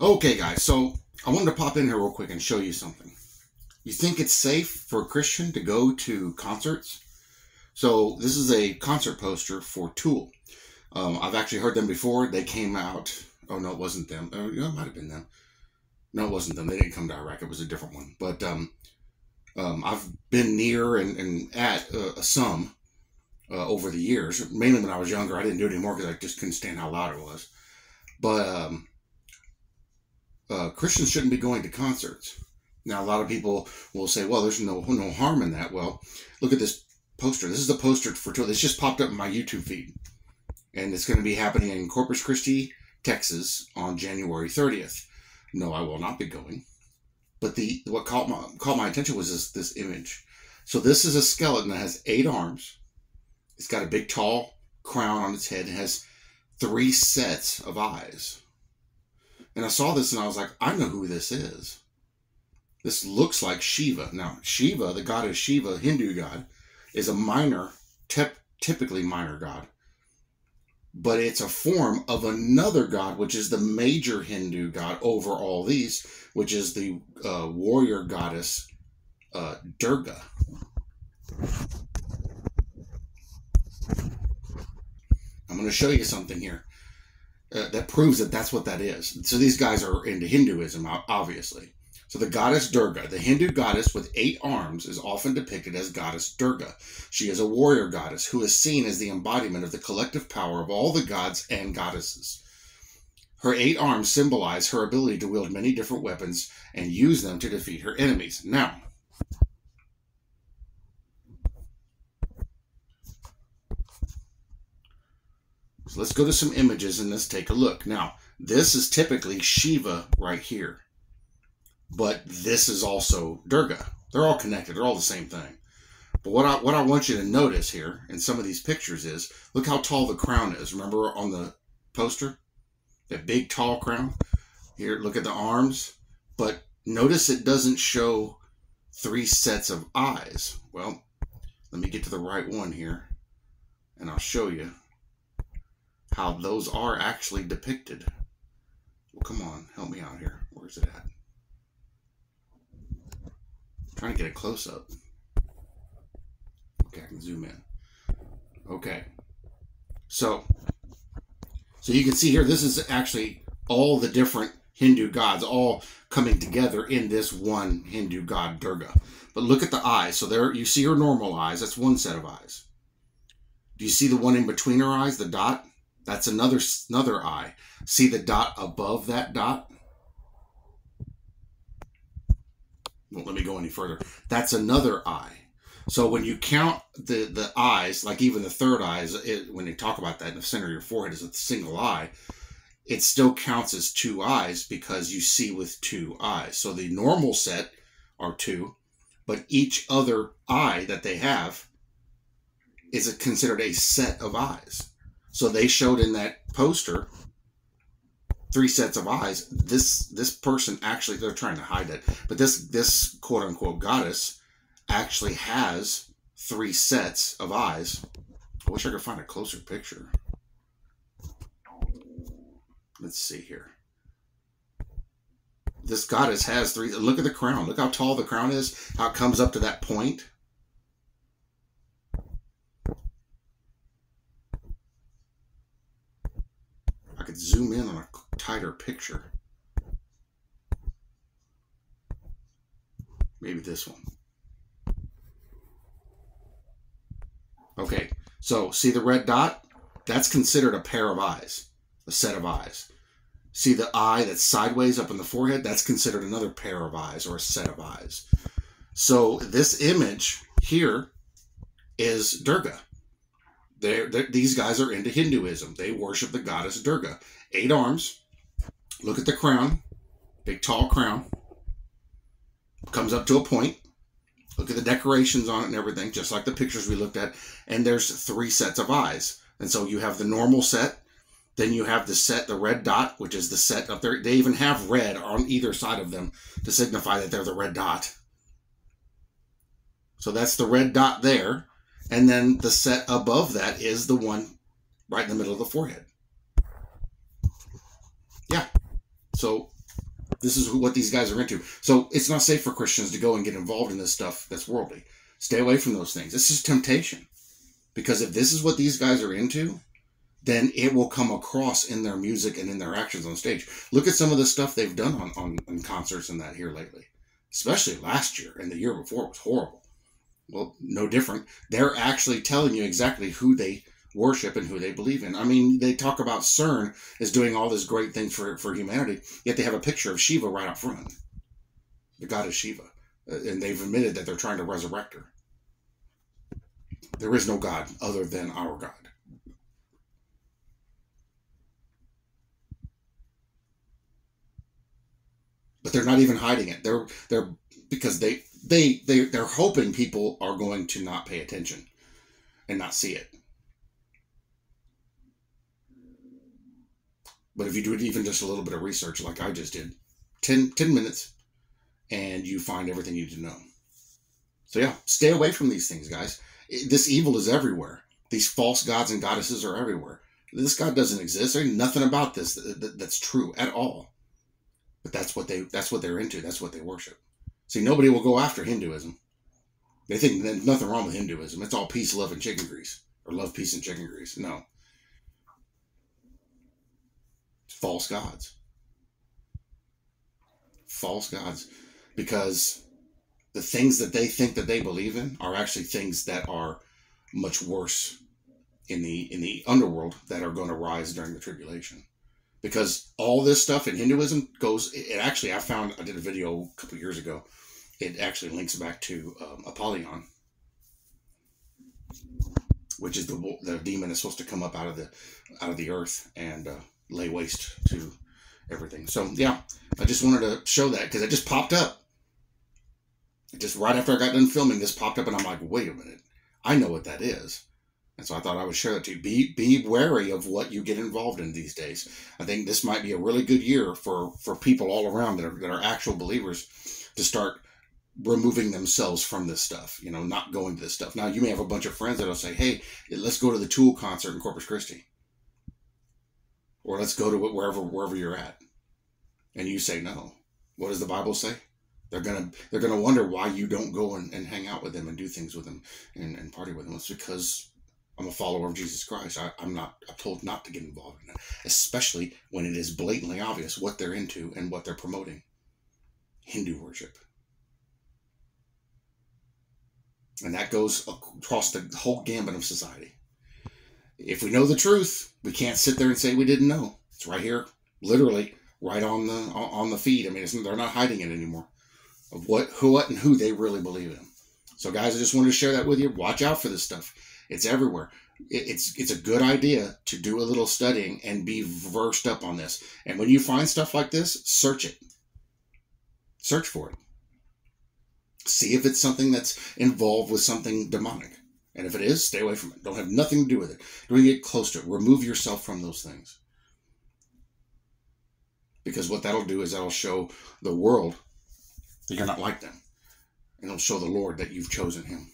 Okay, guys, so I wanted to pop in here real quick and show you something. You think it's safe for a Christian to go to concerts? So this is a concert poster for Tool. Um, I've actually heard them before. They came out. Oh no, it wasn't them. Oh, it might have been them. No, it wasn't them. They didn't come to Iraq. It was a different one. But um, um, I've been near and, and at uh, some uh, over the years. Mainly when I was younger. I didn't do it anymore because I just couldn't stand how loud it was. But um, uh, Christians shouldn't be going to concerts. Now, a lot of people will say, well, there's no, no harm in that. Well, look at this poster. This is the poster for Tool. This just popped up in my YouTube feed. And it's going to be happening in Corpus Christi, Texas on January 30th. No, I will not be going. But the what caught my, caught my attention was this, this image. So this is a skeleton that has eight arms. It's got a big, tall crown on its head. It has three sets of eyes. And I saw this and I was like, I know who this is. This looks like Shiva. Now, Shiva, the goddess Shiva, Hindu god, is a minor, tep- typically minor god. But it's a form of another god, which is the major Hindu god over all these, which is the uh, warrior goddess uh, Durga. I'm going to show you something here uh, that proves that that's what that is. So these guys are into Hinduism, obviously. So the goddess Durga, the Hindu goddess with eight arms, is often depicted as goddess Durga. She is a warrior goddess who is seen as the embodiment of the collective power of all the gods and goddesses. Her eight arms symbolize her ability to wield many different weapons and use them to defeat her enemies. Now, So let's go to some images and let's take a look. Now, this is typically Shiva right here. But this is also Durga. They're all connected. They're all the same thing. But what I, what I want you to notice here in some of these pictures is, look how tall the crown is. Remember on the poster? That big tall crown? Here, look at the arms. But notice it doesn't show three sets of eyes. Well, let me get to the right one here. And I'll show you how those are actually depicted. Well, come on, help me out here. Where's it at? I'm trying to get a close up. Okay, I can zoom in. Okay. So, so you can see here, this is actually all the different Hindu gods all coming together in this one Hindu god, Durga. But look at the eyes. So there, you see her normal eyes. That's one set of eyes. Do you see the one in between her eyes, the dot? That's another another eye. See the dot above that dot? Won't let me go any further. That's another eye. So when you count the the eyes, like even the third eye, it, when they talk about that in the center of your forehead is a single eye, it still counts as two eyes because you see with two eyes. So the normal set are two, but each other eye that they have is considered a set of eyes. So they showed in that poster three sets of eyes. This this person actually they're trying to hide it, but this this quote unquote goddess actually has three sets of eyes. I wish I could find a closer picture. Let's see here. This goddess has three. Look at the crown. Look how tall the crown is. How it comes up to that point. I could zoom in on picture. Maybe this one. Okay, so see the red dot? That's considered a pair of eyes, a set of eyes. See the eye that's sideways up in the forehead? That's considered another pair of eyes or a set of eyes. So this image here is Durga. They're, they're, these guys are into Hinduism. They worship the goddess Durga. Eight arms. Look at the crown. Big tall crown. Comes up to a point. Look at the decorations on it and everything, just like the pictures we looked at. And there's three sets of eyes. And so you have the normal set. Then you have the set, the red dot, which is the set up there. They even have red on either side of them to signify that they're the red dot. So that's the red dot there. And then the set above that is the one right in the middle of the forehead. Yeah. So This is what these guys are into. So it's not safe for Christians to go and get involved in this stuff that's worldly. Stay away from those things. This is temptation. Because if this is what these guys are into, then it will come across in their music and in their actions on stage. Look at some of the stuff they've done on, on, on concerts and that here lately, especially last year and the year before was horrible. Well, no different. They're actually telling you exactly who they worship and who they believe in. I mean, they talk about CERN is doing all this great things for, for humanity, yet they have a picture of Shiva right up front. The goddess Shiva. Uh, and they've admitted that they're trying to resurrect her. There is no God other than our God. But they're not even hiding it. They're they're because they they they they're hoping people are going to not pay attention and not see it. But if you do it even just a little bit of research, like I just did, 10, 10 minutes, and you find everything you need to know. So, yeah, stay away from these things, guys. This evil is everywhere. These false gods and goddesses are everywhere. This God doesn't exist. There's nothing about this that, that, that's true at all. But that's what they that's what they're into. That's what they worship. See, nobody will go after Hinduism. They think there's nothing wrong with Hinduism. It's all peace, love, and chicken grease, or love, peace, and chicken grease. No, false gods. False gods. Because the things that they think that they believe in are actually things that are much worse in the in the underworld that are going to rise during the tribulation because all this stuff in hinduism goes it actually i found i did a video a couple years ago it actually links back to um, apollyon which is the the demon that's supposed to come up out of the out of the earth and uh, lay waste to everything. So yeah, I just wanted to show that because it just popped up. Just right after I got done filming, this popped up, and I'm like, wait a minute, I know what that is. And so I thought I would share that to you. Be be wary of what you get involved in these days. I think this might be a really good year for for people all around that are that are actual believers to start removing themselves from this stuff. You know, not going to this stuff. Now you may have a bunch of friends that'll say, "Hey, let's go to the Tool concert in Corpus Christi." Or let's go to wherever wherever you're at. And you say no. What does the bible say? They're gonna they're gonna wonder why you don't go and, and hang out with them and do things with them and, and party with them. It's because i'm a follower of jesus christ. I, i'm not i'm told not to get involved in it especially when it is blatantly obvious what they're into and what they're promoting. Hindu worship. And that goes across the whole gambit of society if we know the truth, we can't sit there and say we didn't know. It's right here, literally right on the on the feed. I mean, they're not hiding it anymore of what who what and who they really believe in. So, guys, I just wanted to share that with you. Watch out for this stuff. It's everywhere. It's it's a good idea to do a little studying and be versed up on this. And when you find stuff like this, search it. Search for it. See if it's something that's involved with something demonic. And if it is, stay away from it. Don't have nothing to do with it. Don't get close to it. Remove yourself from those things. Because what that'll do is that'll show the world that you're not like them. And it'll show the Lord that you've chosen him.